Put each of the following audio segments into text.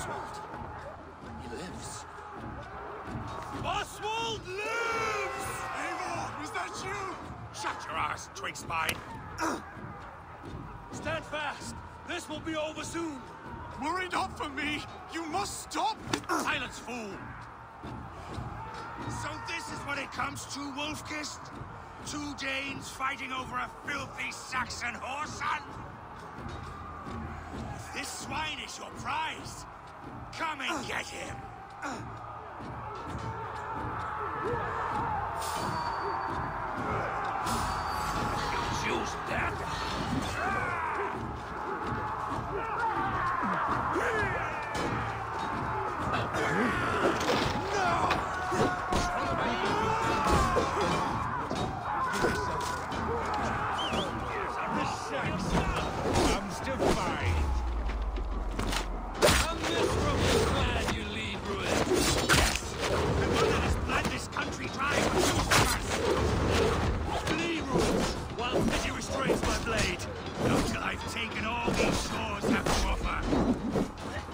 Oswald. He lives. Oswald lives! Eivor, is that you? Shut your ass, twig spine. Stand fast. This will be over soon. Worry not for me. You must stop. Silence, fool. So this is what it comes to, Wolf-Kissed? Two Danes fighting over a filthy Saxon whoreson? This swine is your prize come and get him! I've taken all these shores have to offer.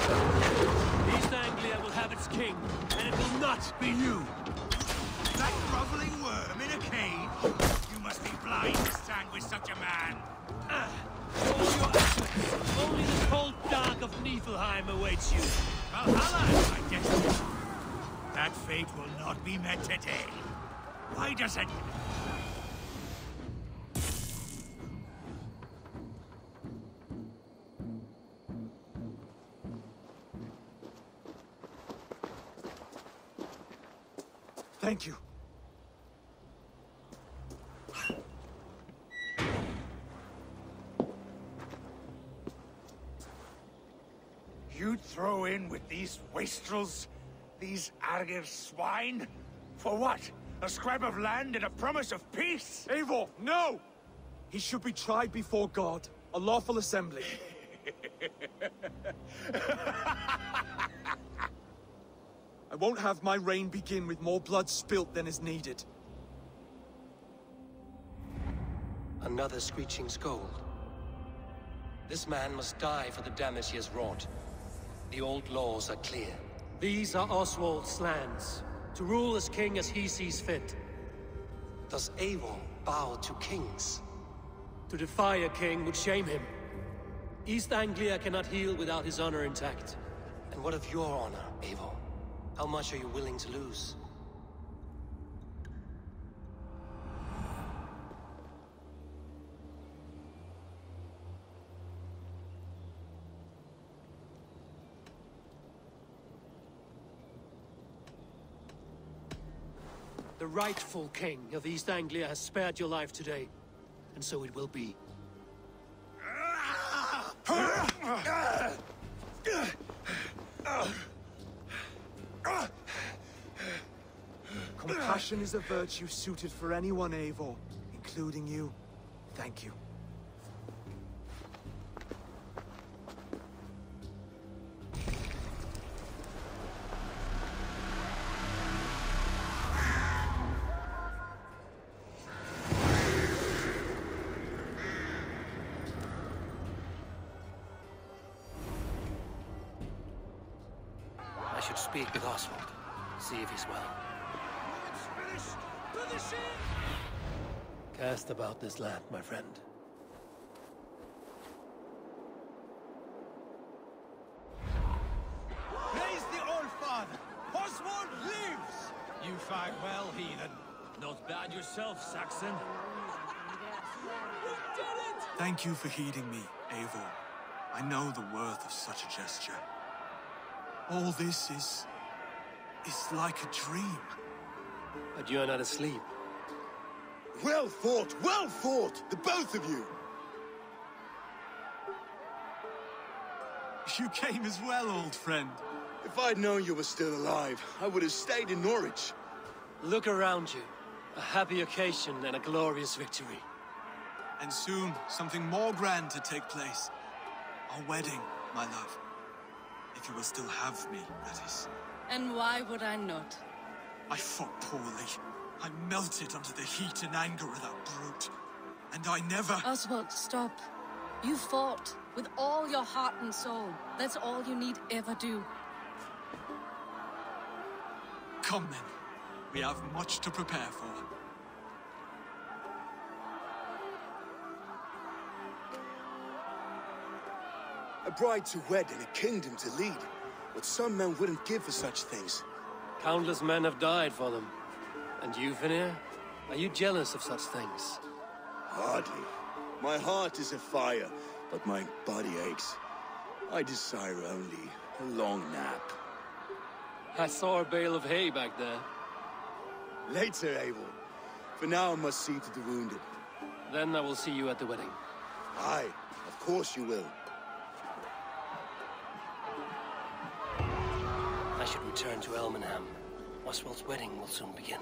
East Anglia will have its king, and it will not be you! That groveling worm in a cage? You must be blind to stand with such a man. Ah, Hold Niflheim awaits you! Valhalla is my destiny. That fate will not be met today. Why does it... Thank you. You'd throw in with these wastrels? These Argir swine? For what? A scrap of land and a promise of peace? Eivor, no! He should be tried before God, a lawful assembly. I won't have my reign begin with more blood spilt than is needed. Another screeching scold. This man must die for the damage he has wrought. The old laws are clear. These are Oswald's lands, to rule as king as he sees fit. Does Eivor bow to kings? To defy a king would shame him. East Anglia cannot heal without his honor intact. And what of your honor, Eivor? How much are you willing to lose? The rightful king of East Anglia has spared your life today, and so it will be. Compassion is a virtue suited for anyone, Eivor, including you. Thank you. I should speak with Oswald. See if he's well. Cast about this land, my friend. Praise the Old Father! Oswald lives! You fight well, heathen. Not bad yourself, Saxon. Thank you for heeding me, Eivor. I know the worth of such a gesture. All this is... is like a dream. But you are not asleep. Well fought, well fought, the both of you. You came as well, old friend. If I'd known you were still alive, I would have stayed in Norwich. Look around you. A happy occasion and a glorious victory. And soon, something more grand to take place. Our wedding, my love. If you will still have me, that is. And why would I not? I fought poorly. I melted under the heat and anger of that brute. And I never... Oswald, stop. You fought with all your heart and soul. That's all you need ever do. Come then. We have much to prepare for. A bride to wed and a kingdom to lead. What some men wouldn't give for such things. Countless men have died for them. And you, Vanir? Are you jealous of such things? Hardly. My heart is afire, but my body aches. I desire only a long nap. I saw a bale of hay back there. Later, Abel. For now, I must see to the wounded. Then I will see you at the wedding. Aye, of course you will. Should return to Elmenham. Oswald's wedding will soon begin.